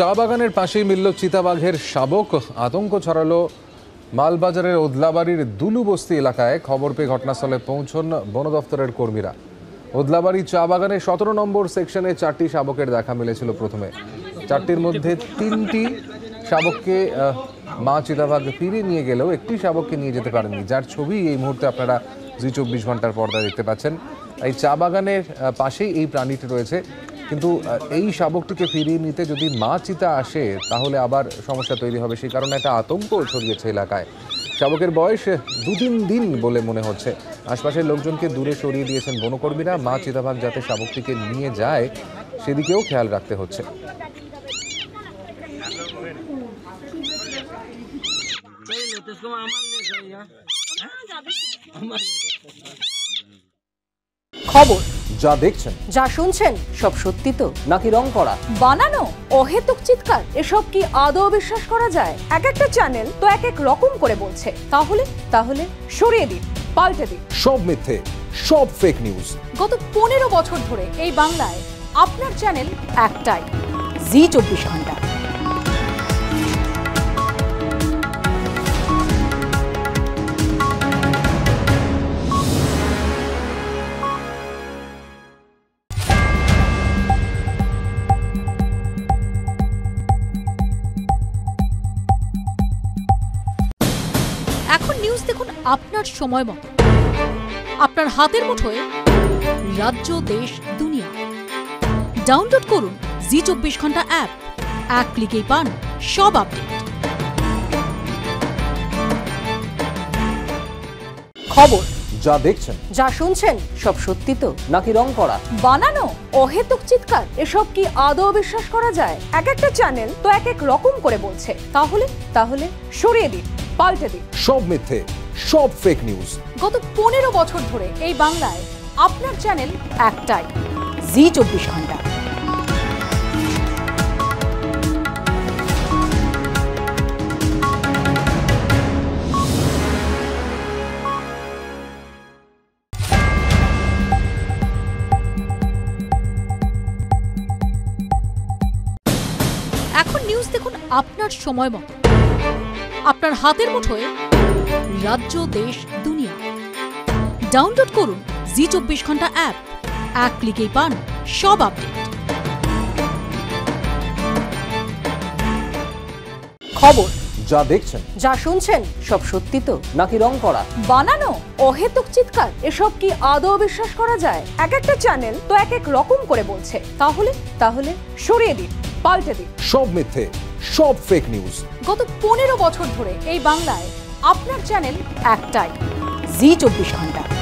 চা বাগানের পাশেই মিলল চিতাবাঘের শাবক। আতঙ্ক ছড়ালো মালবাজারের ওদলাবাড়ির দুলু বস্তি এলাকায়। খবর পেয়ে ঘটনাস্থলে পৌঁছন বন দফতরের কর্মীরা। ওদলাবাড়ি চা বাগানের সতেরো নম্বর সেকশনে চারটি শাবকের দেখা মিলেছিল প্রথমে। চারটির মধ্যে তিনটি শাবককে মা চিতাবাঘ ফিরিয়ে নিয়ে গেলেও একটি শাবককে নিয়ে যেতে পারেনি যার ছবি এই মুহূর্তে আপনারা জি চব্বিশ ঘণ্টার পর্দায় দেখতে পাচ্ছেন। এই চা বাগানের পাশেই এই প্রাণীটি রয়েছে। কিন্তু এই শাবকটিকে ফিরিয়ে নিতে যদি মা চিতা আসে, তাহলে আবার সমস্যা তৈরি হবে। সেই কারণে একটা আতঙ্ক ছড়িয়েছে এলাকায়। শাবকের বয়স দু তিন দিন বলে মনে হচ্ছে। আশপাশের লোকজনকে দূরে সরিয়ে দিয়েছেন বনকর্মীরা। মা চিতাভাগ যাতে শাবকটিকে নিয়ে যায়, সেদিকেও খেয়াল রাখতে হচ্ছে। খবর যা দেখছেন। যা শুনছেন সব সত্যি তো। নাকি রং করা? বানানো অহেতুক চিৎকার এসব কি আদৌ বিশ্বাস করা যায়? এক একটা চ্যানেল তো এক এক রকম করে বলছে। তাহলে তাহলে সরিয়ে দিন পাল্টে দিন। সব মিথ্যে সব ফেক নিউজ গত পনেরো বছর ধরে এই বাংলায় আপনার চ্যানেল একটাই জি চব্বিশ ঘণ্টা। এখন দেখুন আপনার সময় মতো। আপনার হাতের মুঠোয় রাজ্য দেশ দুনিয়া। ডাউনলোড করুন জি চব্বিশ ঘণ্টা অ্যাপ। এক ক্লিকেই পান সব আপডেট। খবর। যা দেখছেন। যা শুনছেন সব সত্যি তো? নাকি রং করা? বানানো অহেতুক চিৎকার এসব কি আদৌ বিশ্বাস করা যায়? এক একটা চ্যানেল তো এক এক রকম করে বলছে। তাহলে? তাহলে সরিয়ে দিন পাল্টে দিন। সব মিথ্যে। সব ফেক নিউজ গত পনেরো বছর ধরে এই বাংলায় আপনার চ্যানেল একটাই, জি চব্বিশ ঘণ্টা। এখন নিউজ দেখুন আপনার সময় মতো। আপনার হাতের মুঠোয় রাজ্য দেশ দুনিয়া। ডাউনলোড করুন জি চব্বিশ ঘণ্টা অ্যাপ। এক ক্লিকেই পান সব আপডেট। খবর। যা দেখছেন। যা শুনছেন সব সত্যি তো? নাকি রং করা? বানানো অহেতুক চিৎকার এসব কি আদৌ বিশ্বাস করা যায়? এক একটা চ্যানেল তো এক এক রকম করে বলছে। তাহলে তাহলে সরিয়ে দিন পাল্টে দিন। সব মিথ্যে সব ফেক নিউজ গত পনেরো বছর ধরে এই বাংলায় আপনার চ্যানেল একটাই জি চব্বিশ ঘণ্টা।